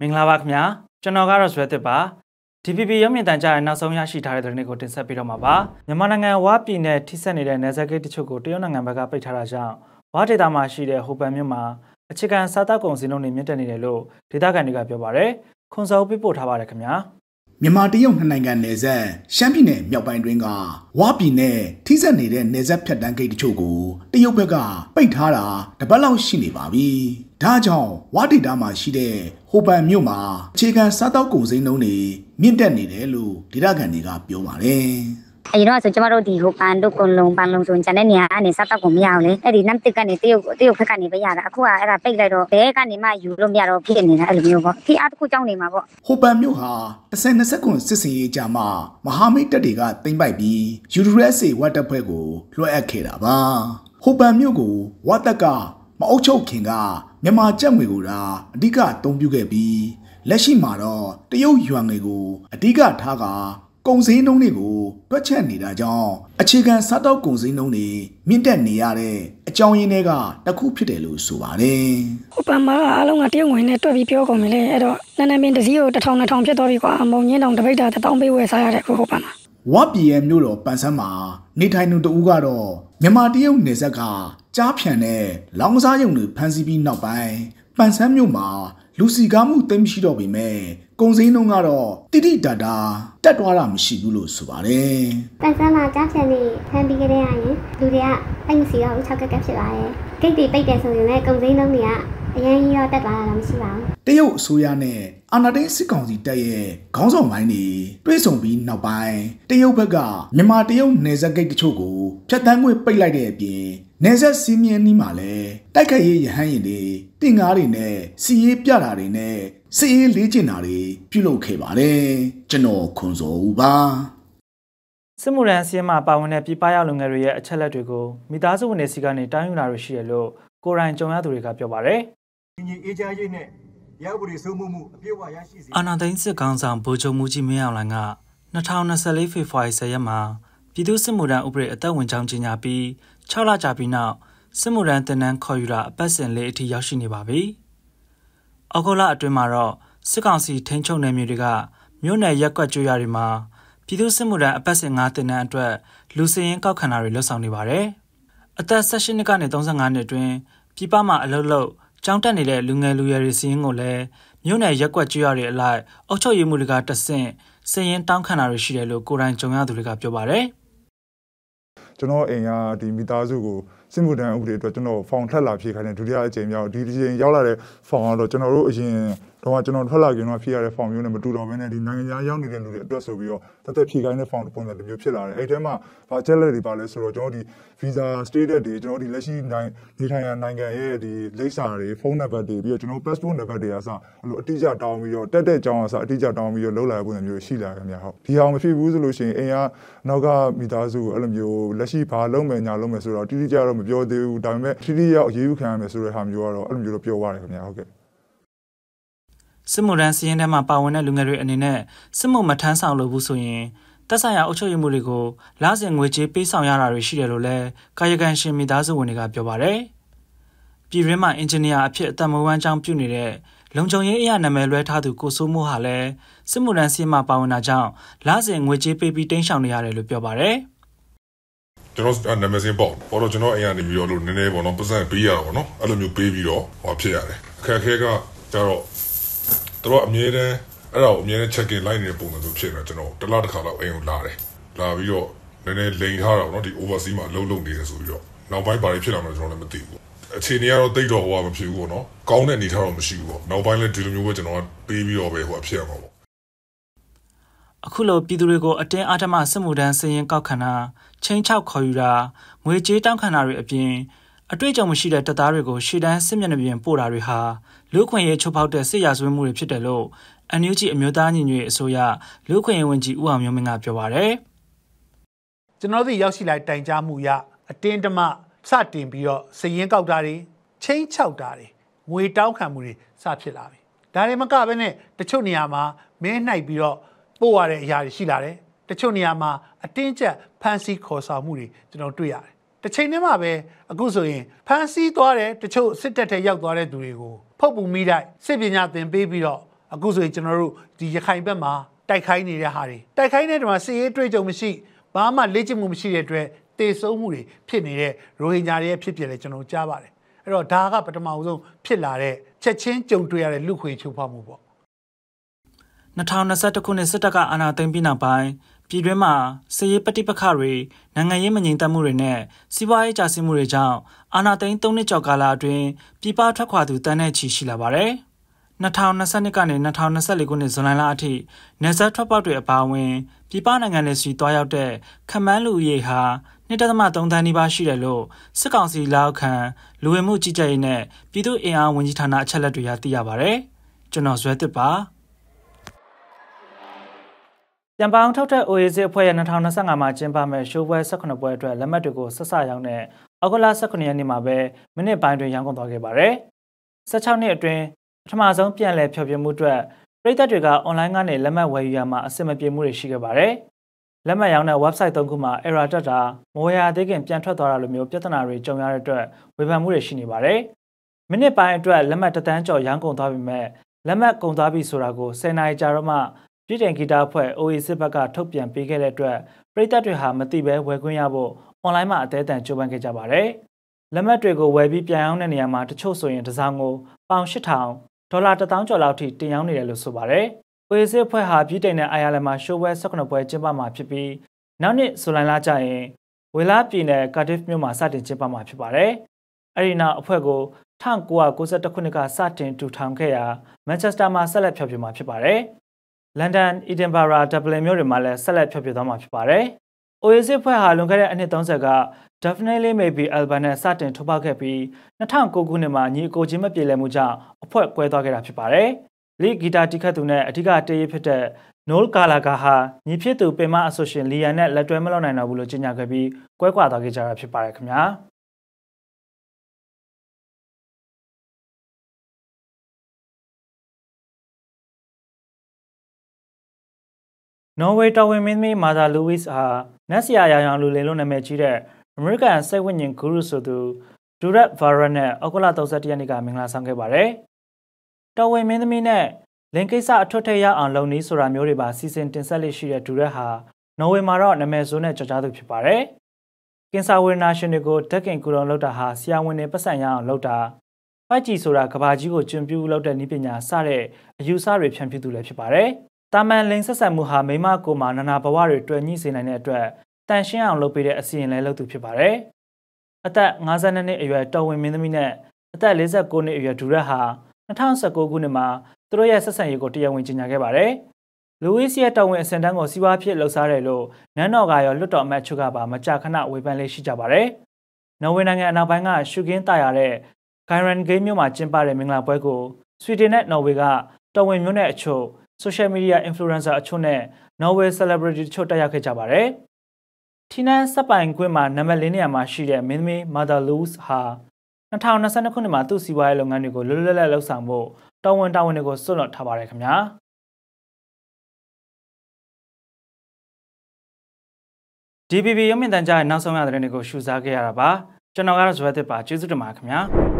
မင်္ဂလာပါခင်ဗျာကျွန်တော်ကတော့ဇွဲတစ်ပါ DPP ရုံးမြင့်တန်ကြားရဲ့နောက်ဆုံးရရှိထားတဲ့သတင်းတွေကိုတင်ဆက်ပေးတော့မှာပါမြန်မာနိုင်ငံဝါပြည်နယ်ထိစပ်နေတဲ့နယ်စပ်ဂိတ်တချို့ကိုတရုတ်နိုင်ငံဘက်ကပိတ်ထားတာကြောင့်ဝါဒေတာမှာရှိတဲ့ဟိုပန်မြို့မှာအခြေခံစားတောက်ကုန်စည်နှုန်းတွေမြင့်တက်နေတယ်လို့ဒေသခံတွေကပြောပါတယ်ခွန်စောပြပို့ထားပါတယ်ခင်ဗျာ မြန်မာတရုတ်နှစ်နိုင်ငံနယ်စပ်ရှမ်းပြည်နယ်မြောက်ပိုင်းတွင်ကဝါပြည်နယ်ထိစပ်နေတဲ့နယ်စပ်ဖြတ်တန်းဂိတ်တချို့ကိုတရုတ်ဘက်ကပိတ်ထားတာတပတ်လောက်ရှိနေပါပြီ။ဒါကြောင့်ဝါဒေတာမှာရှိတဲ့ဟိုပန်မြို့မှာအခြေခံစားတောက်ကုန်စည်နှုန်းတွေမြင့်တက်နေတယ်လို့ဒေသခံတွေကပြောပါတယ်။ အရင်တော့ဆိုကျမတို့ဒီဟိုပန်တို့ကွန်လုံပန်လုံဆိုရင်ကျန်တဲ့နေရာကနေစားတော့ကိုမရအောင်လေအဲ့ဒီနမ်တစ်ကနေတရုတ်တရုတ်ဖက်ကနေပဲရတာအခုကအဲ့ဒါပိတ်လိုက်တော့ဘဲကနေမှယူလို့မရတော့ဖြစ်နေတာအဲ့လိုမျိုးပေါ့ခီအားတစ်ခုကြောင်းနေမှာပေါ့ဟိုပန်မြို့ဟာ10-20ခုစစ်စင်ရေးကြာမှမဟာမိတ်တပ်တွေကတင်ပိုက်ပြီး URSA ဝတ်တပ်ဖွဲ့ကိုလွှဲအပ်ခဲ့တာပါဟိုပန်မြို့ကိုဝတ်တပ်ကမအုပ်ချုပ်ခင်ကမြန်မာကြက်ငွေကိုသာအဓိကအသုံးပြုခဲ့ပြီးလက်ရှိမှာတော့တရုတ်ယွမ်ငွေကိုအဓိကထားက ကုန်စည်နှုန်းတွေကိုတွက်ချက်နေတာကြောင့်အခြေခံစားတောက်ကုန်စည်နှုန်းတွေမြင့်တက်နေရတဲ့အကြောင်းရင်းတွေကတစ်ခုဖြစ်တယ်လို့ဆိုပါတယ်။ဟိုပန်မာအားလုံးကတရုတ်ငွေနဲ့တွက်ပြီးပြောကုန်ပြီလေအဲ့တော့နန်းနန်းပင်တစည်းကို1000 2000ဖြစ်သွားပြီကွာမုံညင်းတောင်တပိတ်တာ1000ပေးဝယ်စားရတဲ့ခုဟိုပန်မှာဝပြည်ရဲ့မြို့တော်ပန်ဆန်းမှာနေထိုင်သူတဦးကတော့မြန်မာတရုတ်နယ်စပ်ကကြားဖြန်တဲ့လောင်စားရုံတွေဖမ်းဆီးပြီးနောက်ပိုင်းပန်ဆန်းမြို့မှာ လူစီကားမှုသိမ်းမရှိတော့ပေမဲ့ကုန်စည်နှုန်းကတော့တိတိတတာတက်သွားတာမရှိဘူးလို့ဆိုပါတယ်။ပန်ဆန်းမှာကြားချန်နေဖမ်းပြီးကြတဲ့ရင်လူတွေကအိမ်စီရော၆ကက်ကက်ဖြစ်လာတယ်။ဂိတ်တွေပိတ်တယ်ဆိုရင်လည်းကုန်စည်နှုန်းတွေက အရင်ကြီးတော့တက်သွားတာတော့မရှိပါဘူး။တရုတ်အစိုးရနဲ့အာဏာသိမ်းစစ်ကောင်စီတပ်ရဲ့ခေါင်းဆောင်ပိုင်းတွေတွဲဆုံပြီးနောက်ပိုင်းတရုတ်ဘက်ကမြန်မာတရုတ်နယ်စပ်ဂိတ်တချို့ကိုဖျက်ဆီးငွေပိတ်လိုက်တဲ့အပြင်နေဆက်စီးမြင်းနီးမှာလည်းတိုက်ခိုက်ရေးရဟန်းရင်တွေတင်ကားတွေနဲ့စီရေးပြတာတွေနဲ့စီရေးလေးကျင်တာတွေပြုလုပ်ခဲ့ပါတယ်ကျွန်တော်ခွန်စောဦးပါစစ်မှုရန်စီးမှာပါဝင်တဲ့ပြည်ပရောက်လူငယ်တွေရဲ့အချက်လက်တွေကိုမိသားစုဝင်တွေစီကနေတောင်းယူလာရရှိတယ်လို့ကိုရိုင်းကြုံရသူတွေကပြောပါတယ်။ ညီအေးချမ်းရေးနဲ့ရပ်ဝတီစိုးမှုမှုအပြည့်အဝရရှိစေအာနာသိန်းစစ်ကောင်ဆောင်ဗိုလ်ချုပ်မှုကြီးမင်းအောင်လှိုင်က2024ဖေဖော်ဝါရီ10ရက်မှာပြည်သူ့စစ်မှုထမ်းဥပဒေအသက်ဝင်ကြောင်းကြီးညာပြီး6လကြာပြီးနောက်စစ်မှုထမ်းတင်နန်းခေါ်ယူတာအပတ်စဉ်လေးအထိရောက်ရှိနေပါပြီ။အောက်ဂုလအတွင်းမှာတော့စစ်ကောင်စီထိန်းချုပ်နယ်မြေတွေကမြို့နယ်ရက်ကွက်ကျွရတွေမှာပြည်သူ့စစ်မှုထမ်းအပတ်စဉ်9တင်နန်းအတွက်လူစည်ရင်ကောက်ခံတာတွေလှုပ်ဆောင်နေပါတယ်။အသက်18နှစ်ကနေ35နှစ်အတွင်းပြည်ပမှာအလုပ်လုပ် ကြောင်းတက်နေတဲ့လူငယ်လူရွယ်တွေစီးရင်ကိုလည်းမြို့နယ်ရက်ကွက်ကျွရတွေအလိုက်အုပ်ချုပ်ရေးမှုတွေကတဆင့်စည်ရင်တောင်းခံတာတွေရှိတယ်လို့ကိုယ်တိုင်ကြုံရသူတွေကပြောပါတယ်။ကျွန်တော်အိမ်ကဒီမိသားစုကိုစစ်မှုထမ်းဥပဒေအတွက်ကျွန်တော်ဖောင်ထက်လာဖြည့်ခိုင်းတယ်ဒုတိယအကြိမ်မြောက်ဒီဒီချိန်ရောက်လာတဲ့ဖောင်ကတော့ကျွန်တော်တို့အရင်တော့ကျွန်တော်ထွက်လာခင်တော့ဖြည့်ရတဲ့ဖောင်မျိုးနဲ့မတူတော့ဘဲနဲ့ဒီနိုင်ငံခြားရောက်နေတဲ့လူတွေအတွက်ဆိုပြီးတော့တသက်ဖြည့်ခိုင်းတဲ့ဖောင်ပုံစံတစ်မျိုးဖြစ်လာတယ်အဲ့ထဲမှာဘာချက်လက်တွေပါလဲဆိုတော့ကျွန်တော်ဒီ visa status တွေကျွန်တော်ဒီလက်ရှိနိုင်နေထိုင်ရနိုင်ငံရဲ့ဒီလိပ်စာတွေဖုန်းနံပါတ်တွေပြီးတော့ကျွန်တော် passport နံပါတ်တွေအစအဲ့လိုအတိအကျတောင်းပြီးတော့တက်တဲ့ကြောင်းအစအတိအကျတောင်းပြီးတော့လောက်လာတဲ့ပုံစံမျိုးရှိလာခင်ဗျာဟုတ်ဒီအောင်မဖြစ်ဘူးဆိုလို့ရှိရင်အိမ်ကနောက်ကမိသားစုအဲ့လိုမျိုးလက်ရှိဘာလုပ်မယ်ညာလုပ်မယ်ဆိုတော့တိတိကျတော့မပြောသေးဘူးဒါပေမဲ့တိတိကျအရေးယူခံရမယ်ဆိုတဲ့ဟာမျိုးကတော့အဲ့လိုမျိုးတော့ပြောရတယ်ခင်ဗျာဟုတ်ကဲ့ စစ်မှုရန်စီးရင်ထဲမှာပါဝင်တဲ့လူငယ်တွေအနေနဲ့စစ်မှုမထမ်းဆောင်လို့ဘူးဆိုရင်တက်ဆိုင်ရာအုပ်ချုပ်ရေးမှုတွေကိုလစဉ်ငွေကြေးပေးဆောင်ရတာတွေရှိတယ်လို့လည်းကာယကံရှင်မိသားစုဝင်တွေကပြောပါတယ်။ပြည်ရင်းမှာအင်ဂျင်နီယာအဖြစ်အသက်မွေးဝမ်းကြောင်းပြုနေတဲ့လုံခြုံရေးအရာနာမည်လွှဲထားသူကိုစိုးမိုးဟာလည်းစစ်မှုရန်စီးမှာပါဝင်တာကြောင့်လစဉ်ငွေကြေးပေးပြီးတင်းရှောင်နေရတယ်လို့ပြောပါတယ်။ကျွန်တော်နာမည်စင်းပေါ့။ဘောတော့ကျွန်တော်အိမ်ကနေပြီးတော့လို့နည်းနည်းပေါ့နော်ပတ်စံပေးရတာပေါ့နော်။အဲ့လိုမျိုးပေးပြီးတော့ဟောဖြစ်ရတယ်။အခက်အခဲကကျတော့ သူတို့အမြဲတမ်းအဲ့ဒါကိုအမြဲတမ်း check in လိုက်နေတဲ့ပုံစံမျိုးဖြစ်နေကျွန်တော်တလားတစ်ခါတော့အိမ်ကိုလာတယ်လာပြီးတော့နည်းနည်းလိန်ထားတာပေါ့နော်ဒီ oversea မှာအလုံးလုံးနေတယ်ဆိုပြီးတော့နောက်ပိုင်းဘာတွေဖြစ်လာမလဲကျွန်တော်လည်းမသိဘူးအခြေအနေကတော့တိတ်တော့ဟိုကမဖြစ်ဘူးပေါ့နော်ကောင်းတဲ့အနေထားတော့မရှိဘူးပေါ့နောက်ပိုင်းလည်းဒီလိုမျိုးပဲကျွန်တော်ကပေးပြီးတော့ပဲဟိုကဖြစ်ရမှာပေါ့အခုလိုပြည်သူတွေကိုအတင်းအဓမ္မစစ်မှုထမ်းစည်ရင်ကောက်ခံတာချင်းချောက်ခေါ်ယူတာငွေကြေးတောင်းခံတာတွေအပြင် အတွေ့အကြုံမရှိတဲ့တပ်သားတွေကိုရှေ့တန်းစစ်မျက်နှာပြင်ပို့တာတွေဟာလူခွင့်ရေးချုပ်ဖောက်တဲ့စစ်ရာဇဝတ်မှုတွေဖြစ်တယ်လို့အန်ယူဂျီအမျိုးသားညီညွတ်ရေးအစိုးရလူခွင့်ရေးဝန်ကြီးဦးအောင်မျိုးမင်းကပြောပါရယ်ကျွန်တော်တို့ရောက်ရှိလိုက်တိုင်ကြားမှုရအတင်းတမစတင်ပြီးတော့စည်ရင်ကောက်တာတွေချင်းချောက်တာတွေငွေတောင်းခံမှုတွေစဖြစ်လာပြီဒါတွေမကဘဲနဲ့တချို့နေရာမှာမင်းနှိုက်ပြီးတော့ပို့ရတဲ့အရာတွေရှိလာတယ်တချို့နေရာမှာအတင်းကျပ်ဖန်ဆီးခေါ်ဆောင်မှုတွေကျွန်တော်တွေ့ရတယ် တစ်ချိန်တည်းမှာပဲအခုဆိုရင်ဖန်ဆီးသွားတဲ့တချို့စစ်တပ်ထဲရောက်သွားတဲ့သူတွေကိုဖုတ်ပူမိတိုက်စစ်ပညာသင်ပေးပြီးတော့အခုဆိုရင်ကျွန်တော်တို့ဒီရခိုင်ဘက်မှာတိုက်ခိုင်းနေတဲ့ဟာတွေတိုက်ခိုင်းတဲ့တုန်းကစစ်ရေးတွေ့ကြုံမရှိဘာမှလေ့ကျင့်မှုမရှိတဲ့အတွက်တေဆုံးမှုတွေဖြစ်နေတဲ့ရိုဟင်ဂျာတွေရဲ့ဖြစ်ဖြစ်လဲကျွန်တော်ကြားပါတယ်အဲ့တော့ဒါကပထမဆုံးဖြစ်လာတဲ့ချက်ချင်းကြုံတွေ့ရတဲ့လူခွေချိုးဖောက်မှုပေါ့2021ခုနှစ်စစ်တပ်ကအာဏာသိမ်းပြီးနောက်ပိုင်း ပြည်တွင်းမှာစစ်ရေးပဋိပက္ခတွေနိုင်ငံရေးမငြိမ်သက်မှုတွေနဲ့စီးပွားရေးကျဆင်းမှုတွေကြောင့်အာဏာသိမ်း၃နှစ်ကျော်ကာလအတွင်းပြည်ပထွက်ခွာသူတန်းနဲ့ချီရှိလာပါတယ်။2022ကနေ2024ခုနှစ်ဇွန်လလအထိနေဆက်ထွက်ပေါက်တွေအပါအဝင်ပြည်ပနိုင်ငံတွေစီတွားရောက်တဲ့ခမန်းလူရေးဟာ1.3တန်းနီးပါးရှိတယ်လို့စစ်ကောင်စီလက်အောက်ခံလူဝင်မှုကြီးကြပ်ရေးနဲ့ပြည်သူ့အင်အားဝန်ကြီးဌာနအချက်လက်တွေကသိရပါဗျ။ကျွန်တော်ဇွဲတစ်ပါ။ ပြန်ပေါင်းထုတ်တဲ့ OAC အဖွဲ့ရဲ့2025မှာကျင်းပမဲ့ရှိုးပွဲ18ပွဲအတွက်လက်မှတ်တွေကိုဆက်ဆရောက်တဲ့အောက်တိုဘာ18ရက်နေ့မှာပဲမိနစ်ပိုင်းတွင်ရောင်းကုန်သွားခဲ့ပါတယ်။16နှစ်အတွင်းပထမဆုံးပြန်လည်ဖျော်ဖြေမှုအတွက်ပြည်သက်တွေကအွန်လိုင်းကနေလက်မှတ်ဝယ်ယူရမှာအဆင်မပြေမှုတွေရှိခဲ့ပါတယ်။လက်မှတ်ရောင်းတဲ့ website သုံးခုမှာ error တက်တာမဝယ်ရသေးခင်ပြန်ထွက်သွားတာလိုမျိုးပြဿနာတွေကြုံရတဲ့အတွက်ဝေဖန်မှုတွေရှိနေပါတယ်။မိနစ်ပိုင်းအတွက်လက်မှတ်တသန်းကျော်ရောင်းကုန်သွားပြီမဲ့လက်မှတ်ကုန်သွားပြီဆိုတာကို10နာရီကြာတော့မှ ပြည်တိုင်ဂီတာအဖွဲ့ OA စစ်ဘက်ကထုတ်ပြန်ပေးခဲ့တဲ့အတွက်ပြည်သက်တွေဟာမသိဘဲဝယ်ခွင့်ရဖို့အွန်လိုင်းမှာအသေးအံကြိုးပမ်းခဲ့ကြပါတယ်။လက်မှတ်တွေကိုဝယ်ပြီးပြန်အောင်တဲ့နေရာမှာတချို့ဆိုရင်တစ်စောင်းကိုပေါင်8000ဒေါ်လာ1000ကျော်လောက်ထိတင်ရောက်နေတယ်လို့ဆိုပါတယ်။ OA စစ်အဖွဲ့ဟာပြည်တိုင်နဲ့အိုင်ယာလန်မှာရှိုးပွဲ18ပွဲကျင်းပမှာဖြစ်ပြီးနောက်နှစ်ဇူလိုင်လကျရင်ဝေလာပြည်နယ်ကာဒစ်မြို့မှာစတင်ကျင်းပမှာဖြစ်ပါတယ်။အဲဒီနောက်အဖွဲ့ကို1992ခုနှစ်ကစတင်ထူထောင်ခဲ့ရာမန်ချက်စတာမှာဆက်လက်ဖျော်ဖြေမှာဖြစ်ပါတယ်။ လန်ဒန်အီဒင်ဘာရာဒဗလင်မြို့တွေမှာလည်းဆက်လက်ဖျော်ဖြေသွားမှာဖြစ်ပါတယ်။ Oasis ဖွဲ့ဟာလွန်ခဲ့တဲ့အနှစ်30က Definitely Maybe album နဲ့စတင်ထုတ်ဖောက်ခဲ့ပြီး2009ခုနှစ်မှာညီအကိုချင်းမပြေလည်မှုကြောင့်အဖွဲ့ကွဲသွားခဲ့တာဖြစ်ပါတယ်။ Lead ဂီတာတီးခတ်သူနဲ့အဓိကတေးရေးဖြစ်တဲ့ Noel Gallagher ဟာညီဖြစ်သူပင်မအဆိုရှင်လီယန်နဲ့လက်တွဲမလုပ်နိုင်တော့ဘူးလို့ကြေညာခဲ့ပြီးကွဲကွာသွားခဲ့ကြတာဖြစ်ပါတယ်ခင်ဗျာ။။ နော်ဝေတော်ဝင်မင်းသမီးမာသာလူးဝစ်ဟာနက်ဆီယာရောင်ရောင်လူလေလို့နာမည်ကြီးတဲ့အမေရိကန်စိတ်ဝိညာဉ်ဂုရုဆိုသူဒူရက်ဗာရတ်နဲ့အောက်ကလာ31ရက်နေ့ကမင်္ဂလာဆောင်ခဲ့ပါတယ်။တော်ဝင်မင်းသမီးနဲ့လင်ကိစ္စအထွတ်ထိပ်ရအောင်လုပ်နည်းဆိုတာမျိုးတွေပါစီစဉ်တင်ဆက်လေးရှိတဲ့ဒူရက်ဟာနော်ဝေမှာတော့နာမည်ဆိုးနဲ့ကြော်ကြားသူဖြစ်ပါတယ်။ကင်ဆာဝေနာရှင်တွေကိုဓက်ကင်ကူတော်လောက်တာဟာဆရာဝန်တွေပတ်စံရအောင်လုပ်တာဖိုက်ကြီးဆိုတာကဘာကြီးကိုကျွံပြူလုပ်တဲ့နည်းပညာစတဲ့အယူဆတွေဖြန့်ဖြူးသူလည်းဖြစ်ပါတယ်။ တာမန်လိန်ဆက်ဆက်မှုဟာမိမကိုမှာနာနာဘဝတွေတွေ့ညှိစေနိုင်တဲ့အတွက်တန်ရှင်းအောင်လုပ်ပေးတဲ့အစီရင်လဲလုပ်သူဖြစ်ပါတယ်။အသက်52နှစ်အရွယ်တော်ဝင်မင်းသမီးနဲ့အသက်49နှစ်အရွယ်ဒူရက်ဟာ2019ခုနှစ်မှာသူတို့ရဲ့ဆက်ဆံရေးကိုတရားဝင်ကြေညာခဲ့ပါတယ်။လူဝီစီရဲ့တော်ဝင်အစင်တန်းကိုစီးပွားဖြစ်လှုပ်ရှားတယ်လို့နန်းတော်ကရောလွတ်တော်အမတ်ချုပ်ကပါမကြာခဏဝေဖန်လေးရှိကြပါတယ်။နော်ဝေနိုင်ငံအနောက်ပိုင်းကရှုခင်းတာရတဲ့ဂိုင်ရန်ဂိမ်းမြို့မှာကျင်းပတဲ့မင်္ဂလာပွဲကိုဆွီဒင်နဲ့နော်ဝေကတော်ဝင်မြို့နယ်အချို့ social media influencer အချို့နဲ့ Norway celebrity တချို့တက်ရောက်ခဲ့ကြပါတယ်။ Tina စပိုင်ခွင့်မှာနံပါတ်၄နေရာမှာရှိတဲ့မင်းသမီး Mother Luz ဟာ2022ခုနှစ်မှာသူ့စီးပွားရေးလုပ်ငန်းတွေကိုလွတ်လွတ်လပ်လပ်လှုပ်ဆောင်ဖို့တာဝန်တာဝန်တွေကိုစွန့်လွတ်ထားပါတယ်ခင်ဗျာ။ DBB ရုံးမြင့်တန်ကြားရဲ့နောက်ဆုံးရတဲ့တဲ့တွေကိုရှုစားခဲ့ရတာပါကျွန်တော်ကတော့ဇွဲသစ်ပါကျေးဇူးတင်ပါခင်ဗျာ။